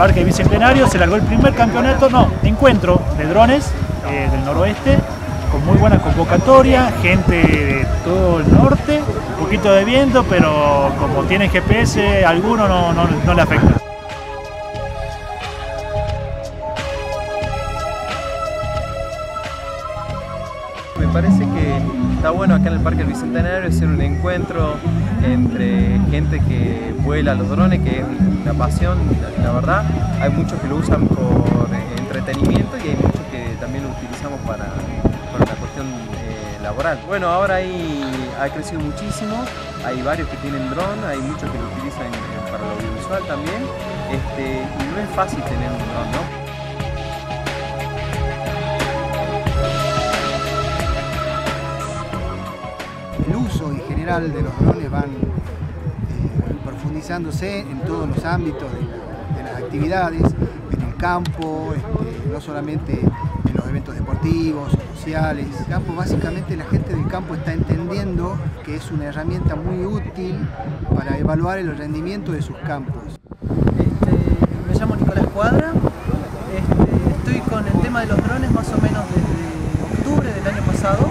Parque Bicentenario se largó el primer campeonato, no, encuentro de drones eh, del noroeste, con muy buena convocatoria, gente de todo el norte, un poquito de viento, pero como tiene GPS, alguno no, no, no le afecta. Parece que está bueno acá en el Parque del Bicentenario hacer un encuentro entre gente que vuela los drones, que es una pasión, la verdad. Hay muchos que lo usan por entretenimiento y hay muchos que también lo utilizamos para, para una cuestión eh, laboral. Bueno, ahora ahí ha crecido muchísimo, hay varios que tienen dron, hay muchos que lo utilizan para lo audiovisual también, este, y no es fácil tener un dron, ¿no? En general de los drones van eh, profundizándose en todos los ámbitos de, las actividades, en el campo, este, no solamente en los eventos deportivos, sociales. Campo, básicamente la gente del campo está entendiendo que es una herramienta muy útil para evaluar el rendimiento de sus campos. Este, me llamo Nicolás Cuadra, este, estoy con el tema de los drones más o menos desde octubre del año pasado.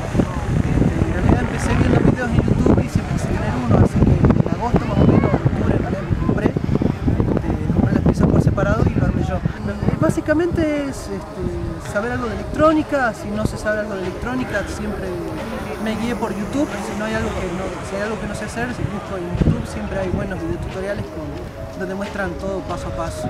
Este, en realidad empecé viendo videos en YouTube y siempre quise tener uno, así que en agosto más o menos, en octubre en realidad me compré, este, compré las piezas por separado y lo armé yo. Eh, Básicamente es este, saber algo de electrónica, si no se sabe algo de electrónica siempre me guié por YouTube, si no hay algo que no, si hay algo que no sé hacer, si busco en YouTube siempre hay buenos videotutoriales con, donde muestran todo paso a paso.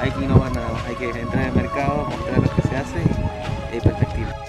Hay que innovar nada más, hay que entrar en el mercado, mostrar lo que se hace y perspectiva.